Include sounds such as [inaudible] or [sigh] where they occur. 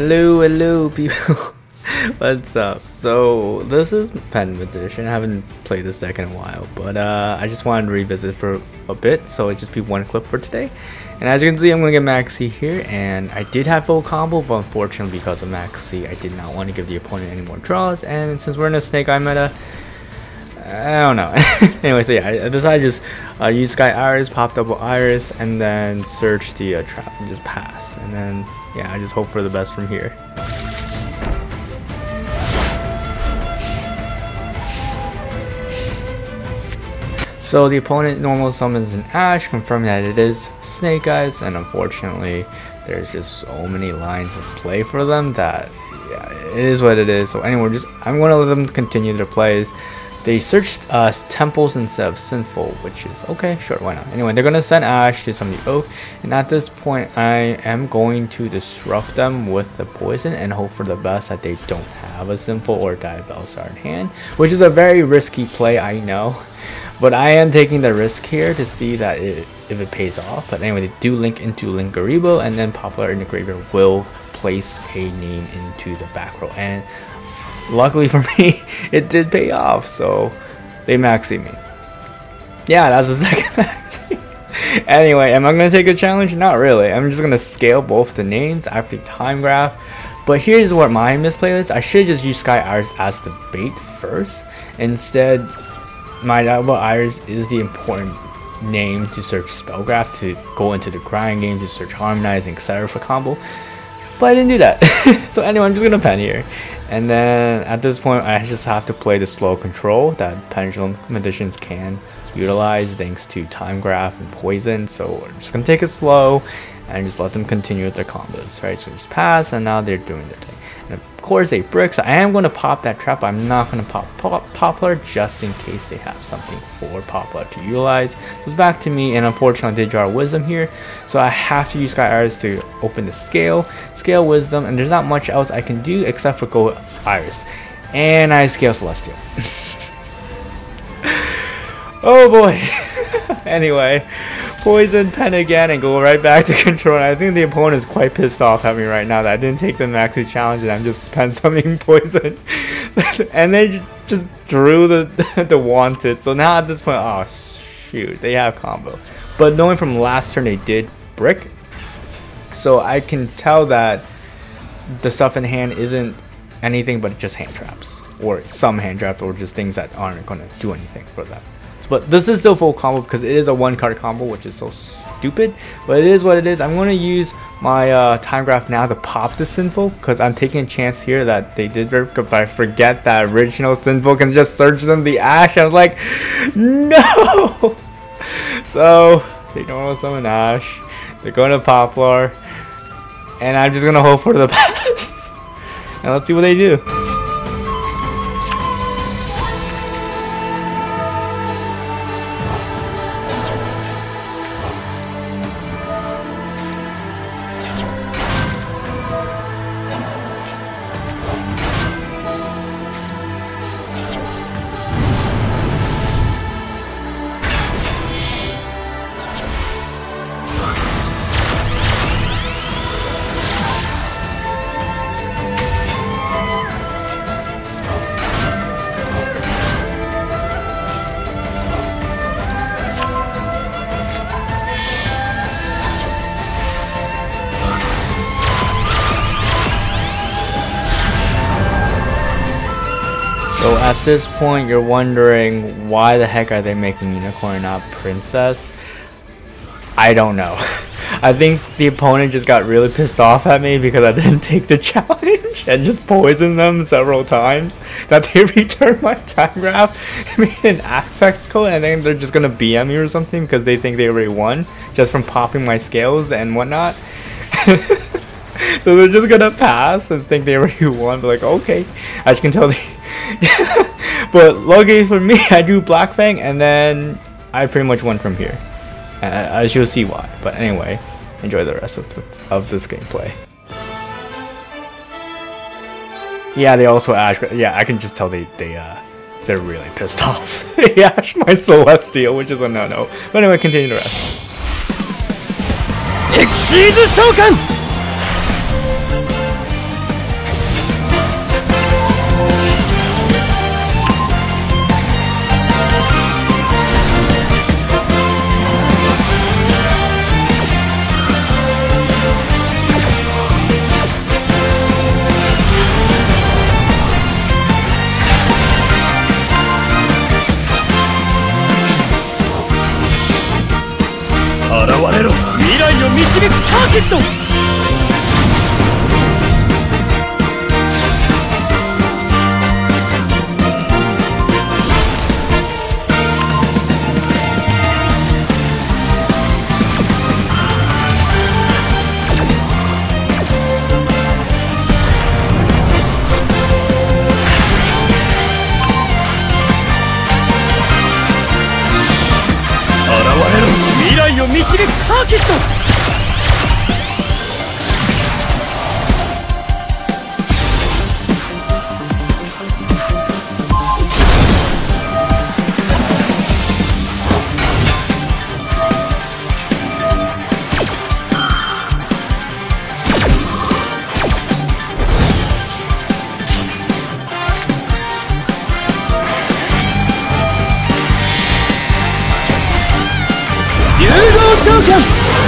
Hello, hello, people. [laughs] What's up? So, this is Pend Magician. I haven't played this deck in a while, but uh, I just wanted to revisit for a bit, so it just be one clip for today. And as you can see, I'm going to get Maxx C here, and I did have full combo, but unfortunately because of Maxx C, I did not want to give the opponent any more draws, and since we're in a Snake Eye meta, I don't know. [laughs] anyway, so yeah, I just uh, use Sky Iris, pop double Iris, and then search the uh, trap and just pass. And then, yeah, I just hope for the best from here. So the opponent normal summons an Ash, confirming that it is Snake Eyes, and unfortunately, there's just so many lines of play for them that, yeah, it is what it is. So anyway, just I'm to let them continue their plays. They searched uh, temples instead of sinful, which is okay, sure, why not? Anyway, they're gonna send Ash to some of the oak, and at this point, I am going to disrupt them with the poison and hope for the best that they don't have a sinful or Diabellstar in hand, which is a very risky play, I know. But I am taking the risk here to see that it, if it pays off. But anyway, they do link into Linkuriboh, and then Poplar in the Graveyard will place a name into the back row. And luckily for [laughs] me, it did pay off. So they maxi me. Yeah, that's the [laughs] second maxi. anyway, am I going to take a challenge? Not really. I'm just going to scale both the names, active time graph. But here's what my misplay is. I should just use Sky Iris as the bait first. Instead, my double Iris is the important name to search Spellgraph to go into the grind game to search Harmonizing, etc. for combo. But I didn't do that. [laughs] so anyway, I'm just gonna pen here. And then at this point, I just have to play the slow control that Pendulum Magicians can utilize thanks to Time Graph and Poison. So we're just gonna take it slow and just let them continue with their combos, right? So just pass, and now they're doing their thing. Course, they brick, so I am going to pop that trap. I'm not going to pop, pop Poplar just in case they have something for Poplar to utilize. So it's back to me, and unfortunately, I did draw Wisdom here. So I have to use Sky Iris to open the scale, scale Wisdom, and there's not much else I can do except for go Iris. And I scale Celestial. [laughs] oh boy. [laughs] anyway, poison pen again and go right back to [laughs] control. And I think the opponent is quite pissed off at me right now that I didn't take the maxi challenge and I'm just spent [laughs] something poison. [laughs] and they just drew the the wanted. So now at this point, oh shoot, they have combo. But knowing from last turn they did brick, so I can tell that the stuff in hand isn't anything but just hand traps or some hand traps or just things that aren't going to do anything for them. But this is still full combo because it is a one card combo, which is so stupid. But it is what it is. I'm going to use my uh, time graph now to pop the Sinful because I'm taking a chance here that they did but I forget that original Sinful can just search them the Ash. I was like, no! [laughs] so, they don't want to summon Ash. They're going to Poplar. And I'm just going to hope for the [laughs] best. and let's see what they do. At this point, you're wondering why the heck are they making Unicorn not Princess? I don't know. [laughs] I think the opponent just got really pissed off at me because I didn't [laughs] take the challenge and just poisoned them several times. That they [laughs] returned my time graph made an access code and then they're just gonna BM me or something because they think they already won just from popping my scales and whatnot. so they're just gonna pass and think they already won. But like, okay, as you can tell, they [laughs] but lucky for me, [laughs] I do Black Fang, and then I pretty much won from here. And as you'll see why. But anyway, enjoy the rest of, of this gameplay. Yeah, they also ash. Yeah, I can just tell they they uh they're really pissed [laughs] off. they ash my Celestial, which is a no-no. But anyway, continue the rest. Exceed the token! キット。現れろ未来を導くサーキット。Yes!